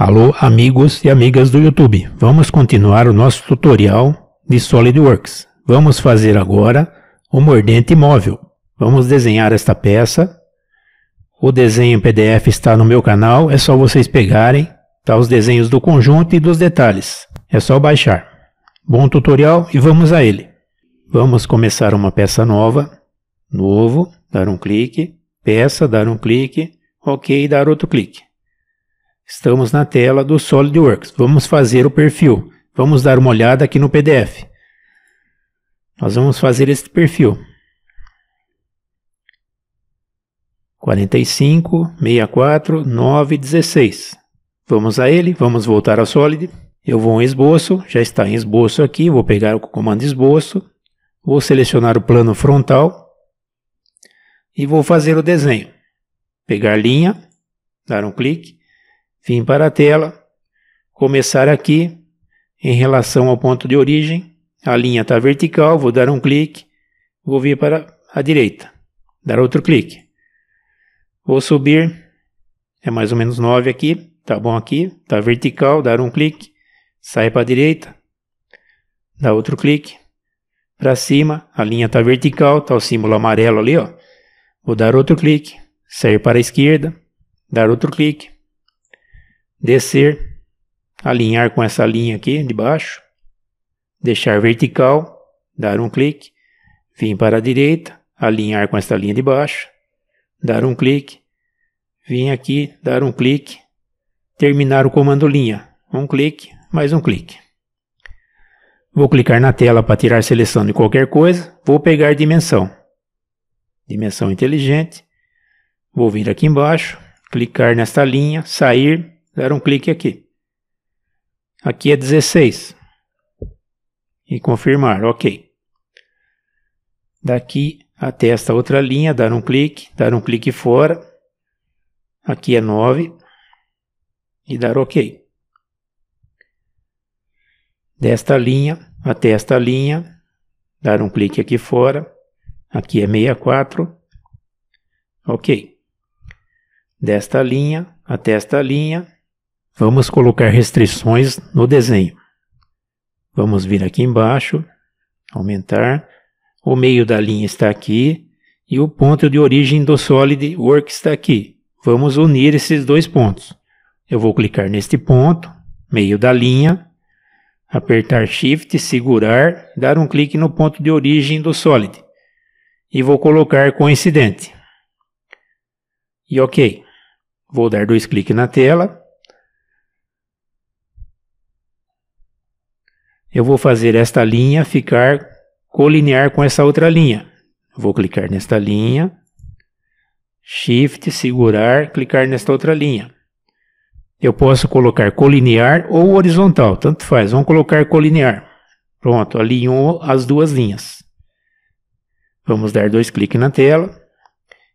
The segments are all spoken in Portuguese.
Alô, amigos e amigas do YouTube. Vamos continuar o nosso tutorial de SolidWorks. Vamos fazer agora o mordente móvel. Vamos desenhar esta peça. O desenho em PDF está no meu canal, é só vocês pegarem, tá os desenhos do conjunto e dos detalhes. É só baixar. Bom tutorial e vamos a ele. Vamos começar uma peça nova. Novo, dar um clique, peça, dar um clique, ok, dar outro clique. Estamos na tela do SolidWorks. Vamos fazer o perfil. Vamos dar uma olhada aqui no PDF. Nós vamos fazer este perfil. 45, 64, 9, 16. Vamos a ele, vamos voltar ao Solid. Eu vou em esboço, já está em esboço aqui, vou pegar o comando esboço, vou selecionar o plano frontal e vou fazer o desenho. Pegar linha, dar um clique, Vim para a tela, começar aqui, em relação ao ponto de origem, a linha está vertical, vou dar um clique, vou vir para a direita, dar outro clique. Vou subir, é mais ou menos 9 aqui, tá bom aqui, está vertical, dar um clique, sai para a direita, dá outro clique, para cima, a linha está vertical, está o símbolo amarelo ali, ó. Vou dar outro clique, sair para a esquerda, dar outro clique, descer, alinhar com essa linha aqui de baixo, deixar vertical, dar um clique, vir para a direita, alinhar com essa linha de baixo, dar um clique, vir aqui, dar um clique, terminar o comando linha, um clique, mais um clique. Vou clicar na tela para tirar seleção de qualquer coisa, vou pegar dimensão, dimensão inteligente, vou vir aqui embaixo, clicar nesta linha, sair, dar um clique aqui. Aqui é 16. E confirmar, ok. Daqui até esta outra linha, dar um clique, dar um clique fora. Aqui é 9. E dar ok. Desta linha até esta linha, dar um clique aqui fora. Aqui é 64. Ok. Desta linha até esta linha, Vamos colocar restrições no desenho. Vamos vir aqui embaixo, aumentar. O meio da linha está aqui e o ponto de origem do SolidWorks está aqui. Vamos unir esses dois pontos. Eu vou clicar neste ponto, meio da linha, apertar Shift, segurar, dar um clique no ponto de origem do Solid. E vou colocar coincidente. E ok. Vou dar dois cliques na tela eu vou fazer esta linha ficar colinear com essa outra linha. Vou clicar nesta linha, Shift, segurar, clicar nesta outra linha. Eu posso colocar colinear ou horizontal, tanto faz. Vamos colocar colinear. Pronto, alinhou as duas linhas. Vamos dar dois cliques na tela.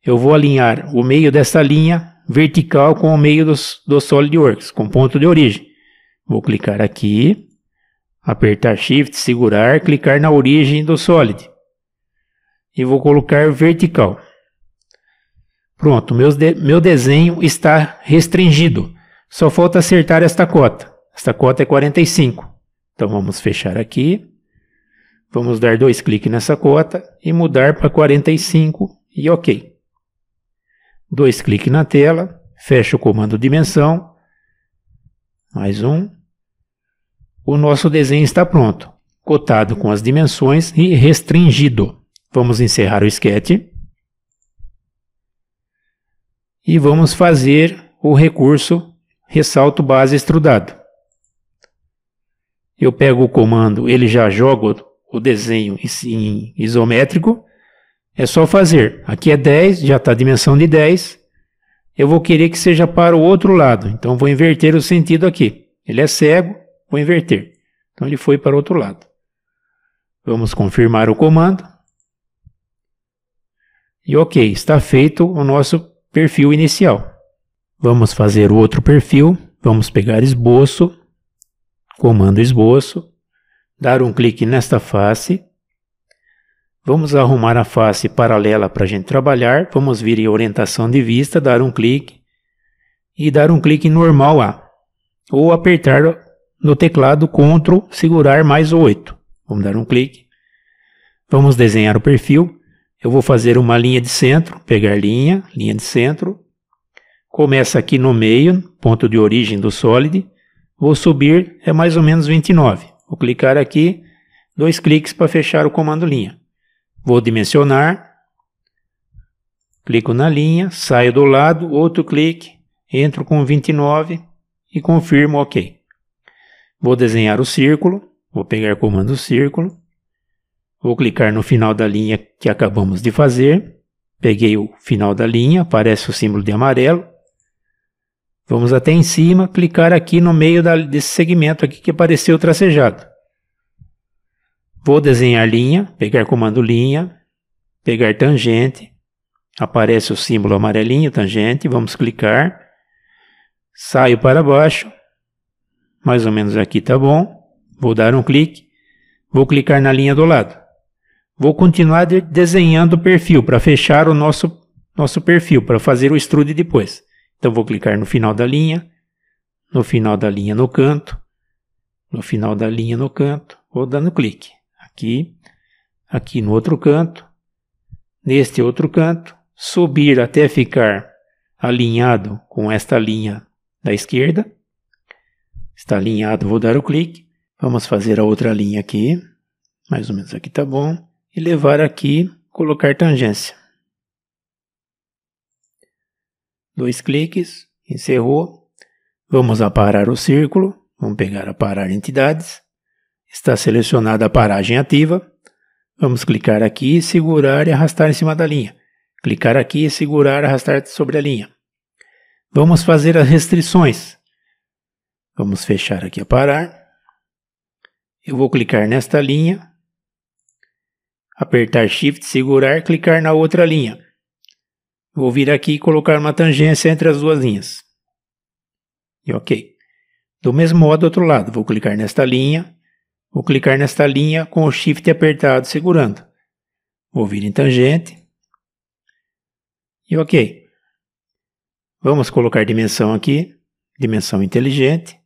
Eu vou alinhar o meio dessa linha vertical com o meio do, do SolidWorks, com ponto de origem. Vou clicar aqui, apertar Shift, segurar, clicar na origem do Solid. E vou colocar vertical. Pronto, meu, de, meu desenho está restringido. Só falta acertar esta cota. Esta cota é 45. Então vamos fechar aqui. Vamos dar dois cliques nessa cota e mudar para 45 e OK. Dois cliques na tela, fecha o comando dimensão. Mais um o nosso desenho está pronto, cotado com as dimensões e restringido. Vamos encerrar o sketch. E vamos fazer o recurso ressalto base extrudado. Eu pego o comando, ele já joga o desenho em isométrico. É só fazer. Aqui é 10, já está a dimensão de 10. Eu vou querer que seja para o outro lado, então vou inverter o sentido aqui. Ele é cego, Vou inverter. Então ele foi para o outro lado. Vamos confirmar o comando. E ok, está feito o nosso perfil inicial. Vamos fazer o outro perfil. Vamos pegar esboço, comando esboço, dar um clique nesta face. Vamos arrumar a face paralela para a gente trabalhar. Vamos vir em orientação de vista, dar um clique e dar um clique normal A. ou apertar no teclado Ctrl, segurar mais o 8. Vamos dar um clique. Vamos desenhar o perfil. Eu vou fazer uma linha de centro, pegar linha, linha de centro. Começa aqui no meio, ponto de origem do Solid. Vou subir, é mais ou menos 29. Vou clicar aqui, dois cliques para fechar o comando linha. Vou dimensionar, clico na linha, saio do lado, outro clique, entro com 29 e confirmo OK. Vou desenhar o círculo, vou pegar comando círculo, vou clicar no final da linha que acabamos de fazer, peguei o final da linha, aparece o símbolo de amarelo, vamos até em cima, clicar aqui no meio da, desse segmento aqui que apareceu tracejado. Vou desenhar linha, pegar comando linha, pegar tangente, aparece o símbolo amarelinho, tangente, vamos clicar, saio para baixo, mais ou menos aqui tá bom, vou dar um clique, vou clicar na linha do lado. Vou continuar de desenhando o perfil para fechar o nosso, nosso perfil, para fazer o extrude depois. Então vou clicar no final da linha, no final da linha no canto, no final da linha no canto, vou dando clique aqui, aqui no outro canto, neste outro canto, subir até ficar alinhado com esta linha da esquerda. Está alinhado, vou dar o clique. Vamos fazer a outra linha aqui, mais ou menos aqui tá bom, e levar aqui, colocar tangência. Dois cliques, encerrou. Vamos aparar o círculo, vamos pegar aparar entidades. Está selecionada a paragem ativa. Vamos clicar aqui, segurar e arrastar em cima da linha. Clicar aqui, segurar arrastar sobre a linha. Vamos fazer as restrições. Vamos fechar aqui a parar. Eu vou clicar nesta linha, apertar Shift, segurar, clicar na outra linha. Vou vir aqui e colocar uma tangência entre as duas linhas. E ok. Do mesmo modo, do outro lado, vou clicar nesta linha, Vou clicar nesta linha com o Shift apertado segurando. Vou vir em tangente. E ok. Vamos colocar dimensão aqui. Dimensão inteligente.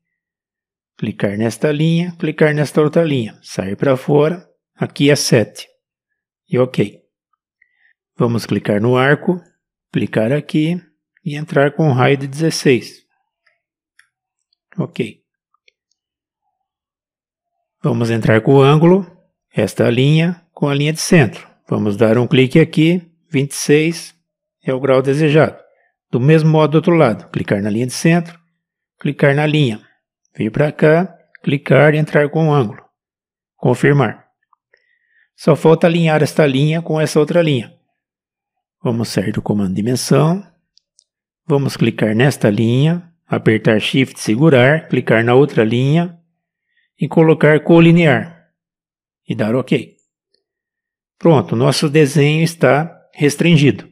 Clicar nesta linha, clicar nesta outra linha. Sair para fora. Aqui é 7. E ok. Vamos clicar no arco. Clicar aqui. E entrar com um raio de 16. Ok. Vamos entrar com o ângulo, esta linha, com a linha de centro. Vamos dar um clique aqui, 26 é o grau desejado. Do mesmo modo do outro lado, clicar na linha de centro, clicar na linha, vir para cá, clicar e entrar com o ângulo. Confirmar. Só falta alinhar esta linha com essa outra linha. Vamos sair do comando dimensão, vamos clicar nesta linha, apertar Shift, segurar, clicar na outra linha, e colocar colinear e dar OK. Pronto, nosso desenho está restringido.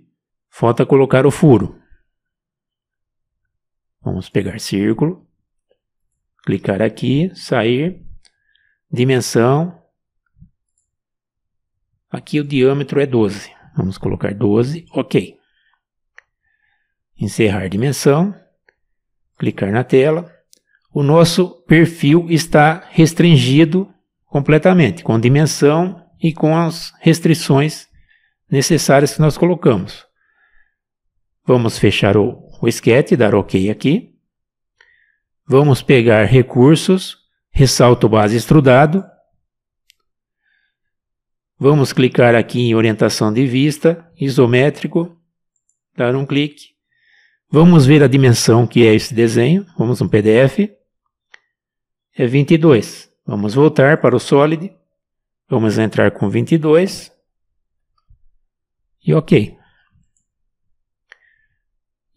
Falta colocar o furo. Vamos pegar círculo, clicar aqui, sair, dimensão. Aqui o diâmetro é 12. Vamos colocar 12, OK. Encerrar dimensão, clicar na tela o nosso perfil está restringido completamente, com dimensão e com as restrições necessárias que nós colocamos. Vamos fechar o, o sketch, dar OK aqui. Vamos pegar recursos, ressalto base extrudado. Vamos clicar aqui em orientação de vista, isométrico, dar um clique. Vamos ver a dimensão que é esse desenho. Vamos no PDF é 22. Vamos voltar para o Solid. Vamos entrar com 22. E OK.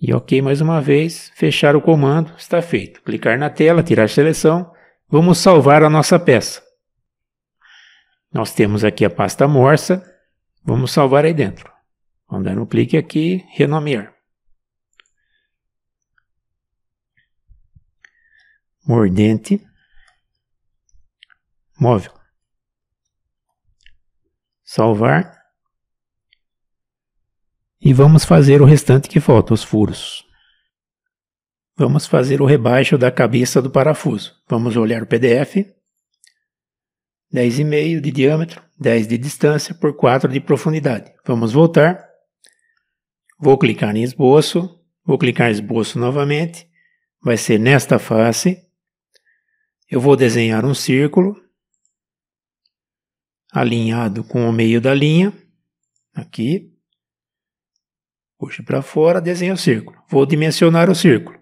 E OK mais uma vez. Fechar o comando. Está feito. Clicar na tela, tirar a seleção. Vamos salvar a nossa peça. Nós temos aqui a pasta morsa. Vamos salvar aí dentro. Vamos dar um clique aqui, renomear. Mordente móvel. Salvar. E vamos fazer o restante que falta, os furos. Vamos fazer o rebaixo da cabeça do parafuso. Vamos olhar o PDF. 10,5 de diâmetro, 10 de distância por 4 de profundidade. Vamos voltar. Vou clicar em esboço. Vou clicar em esboço novamente. Vai ser nesta face. Eu vou desenhar um círculo alinhado com o meio da linha. Aqui. Puxo para fora, desenho o círculo. Vou dimensionar o círculo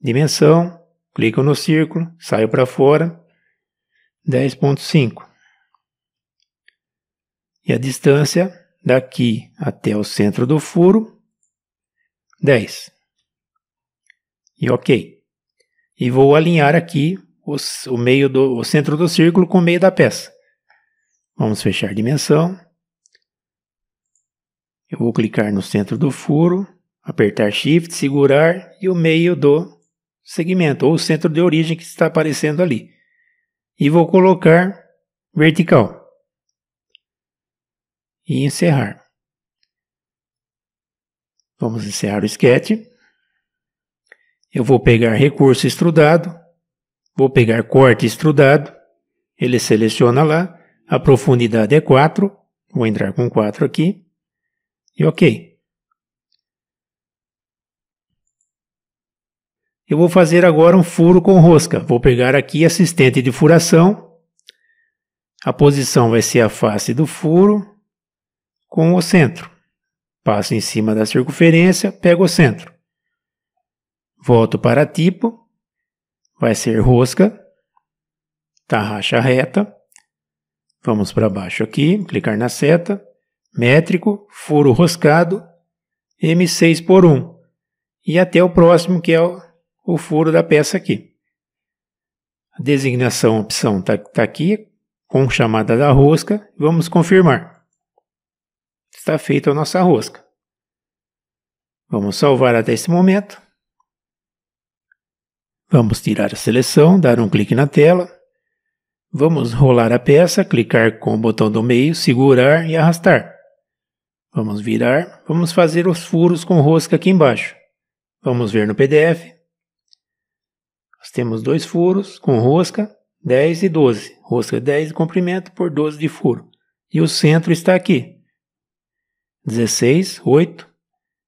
dimensão, clico no círculo, saio para fora, 10.5. E a distância daqui até o centro do furo, 10. E ok. E vou alinhar aqui os, o, meio do, o centro do círculo com o meio da peça. Vamos fechar dimensão. Eu vou clicar no centro do furo, apertar Shift, segurar e o meio do segmento ou centro de origem que está aparecendo ali. E vou colocar vertical. E encerrar. Vamos encerrar o sketch. Eu vou pegar recurso extrudado. Vou pegar corte extrudado. Ele seleciona lá. A profundidade é 4. Vou entrar com 4 aqui. E ok. Eu vou fazer agora um furo com rosca. Vou pegar aqui assistente de furação. A posição vai ser a face do furo com o centro. Passo em cima da circunferência, pego o centro. Volto para tipo. Vai ser rosca. Tarraxa reta. Vamos para baixo aqui, clicar na seta. Métrico, furo roscado, M6 por 1. E até o próximo que é o o furo da peça aqui. A designação opção está tá aqui, com chamada da rosca, vamos confirmar. Está feita a nossa rosca. Vamos salvar até esse momento. Vamos tirar a seleção, dar um clique na tela. Vamos rolar a peça, clicar com o botão do meio, segurar e arrastar. Vamos virar, vamos fazer os furos com rosca aqui embaixo. Vamos ver no PDF. Nós temos dois furos com rosca 10 e 12. Rosca 10 de comprimento por 12 de furo. E o centro está aqui. 16, 8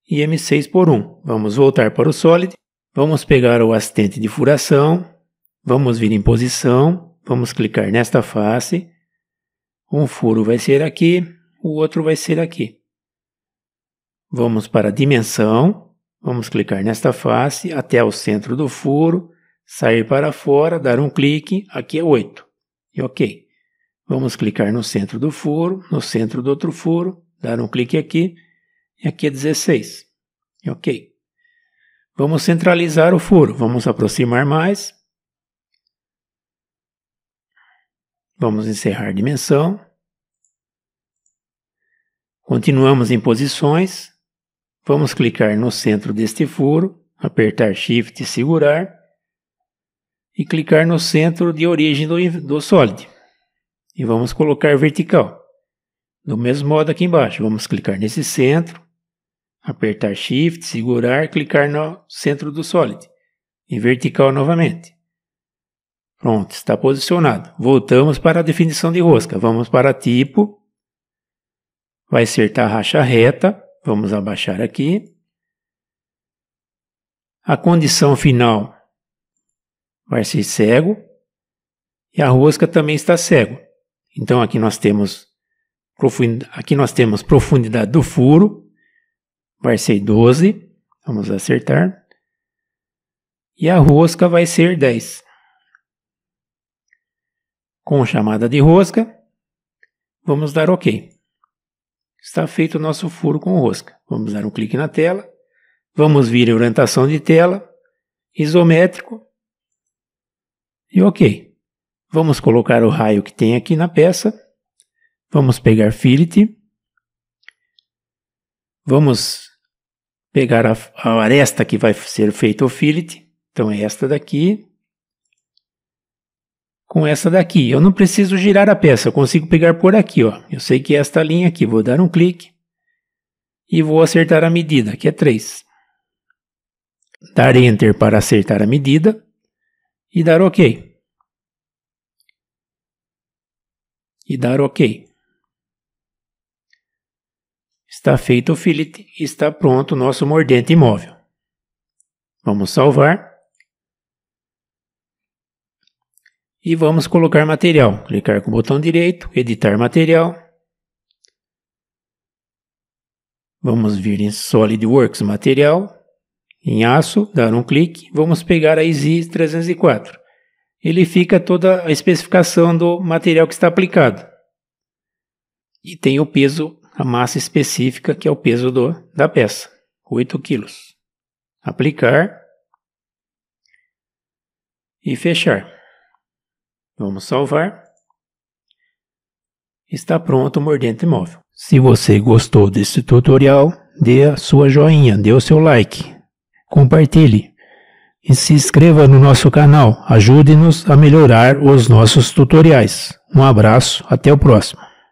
e M6 por 1. Vamos voltar para o Solid. Vamos pegar o assistente de furação. Vamos vir em posição. Vamos clicar nesta face. Um furo vai ser aqui, o outro vai ser aqui. Vamos para a dimensão. Vamos clicar nesta face até o centro do furo sair para fora, dar um clique, aqui é 8. E ok. Vamos clicar no centro do furo, no centro do outro furo, dar um clique aqui, e aqui é 16. E ok. Vamos centralizar o furo, vamos aproximar mais. Vamos encerrar dimensão. Continuamos em posições. Vamos clicar no centro deste furo, apertar Shift e segurar e clicar no centro de origem do, do Solid. E vamos colocar vertical. Do mesmo modo aqui embaixo, vamos clicar nesse centro, apertar Shift, segurar, clicar no centro do Solid. E vertical novamente. Pronto, está posicionado. Voltamos para a definição de rosca. Vamos para tipo. Vai ser tarraxa reta. Vamos abaixar aqui. A condição final vai ser cego e a rosca também está cego. Então aqui nós temos aqui nós temos profundidade do furo, vai ser 12, vamos acertar. E a rosca vai ser 10. Com chamada de rosca, vamos dar OK. Está feito o nosso furo com rosca. Vamos dar um clique na tela. Vamos vir a orientação de tela, isométrico, e ok. Vamos colocar o raio que tem aqui na peça. Vamos pegar fillet. Vamos pegar a, a aresta que vai ser feito o fillet. Então é esta daqui. Com essa daqui. Eu não preciso girar a peça, eu consigo pegar por aqui. Ó. Eu sei que é esta linha aqui. Vou dar um clique. E vou acertar a medida, que é 3. dar Enter para acertar a medida e dar OK. E dar OK. Está feito o fillet está pronto o nosso mordente imóvel. Vamos salvar. E vamos colocar material. Clicar com o botão direito, editar material. Vamos vir em SolidWorks material, em aço, dar um clique, vamos pegar a EASY 304. Ele fica toda a especificação do material que está aplicado. E tem o peso, a massa específica, que é o peso do, da peça, 8 kg. Aplicar e fechar. Vamos salvar. Está pronto o mordente móvel. Se você gostou desse tutorial, dê a sua joinha, dê o seu like, compartilhe e se inscreva no nosso canal. Ajude-nos a melhorar os nossos tutoriais. Um abraço, até o próximo.